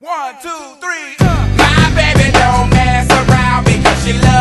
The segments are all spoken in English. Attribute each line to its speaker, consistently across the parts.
Speaker 1: One, two, three, up. My baby don't mess around because she loves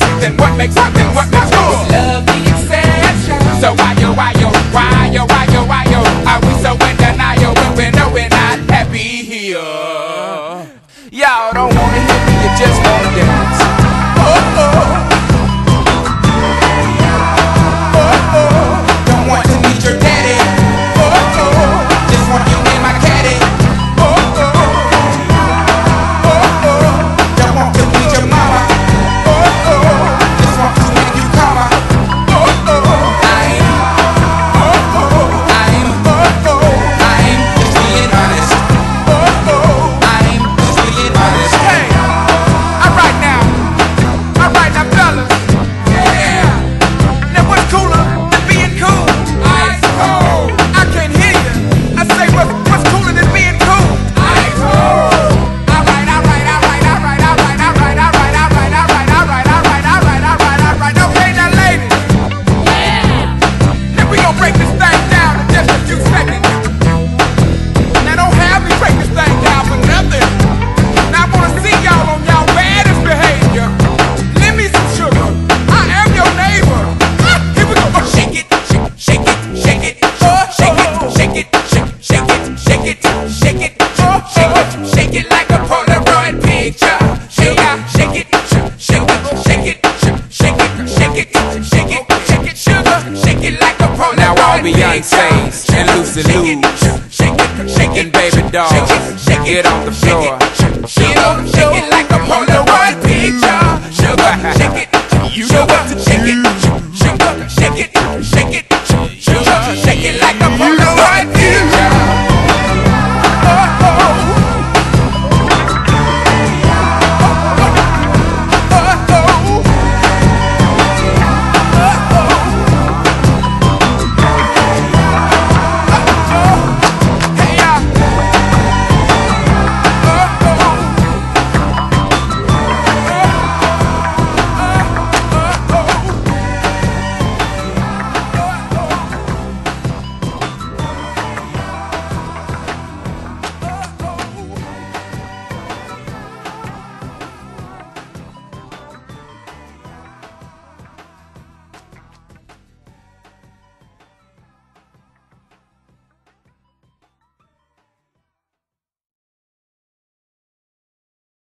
Speaker 1: makes? Then what makes it? Then what
Speaker 2: maintains and Lucy
Speaker 1: Shake it,
Speaker 2: baby doll,
Speaker 1: get off the floor.
Speaker 2: Get on the floor
Speaker 1: like I'm on the one picture. Sugar, shake it. You know what to shake it.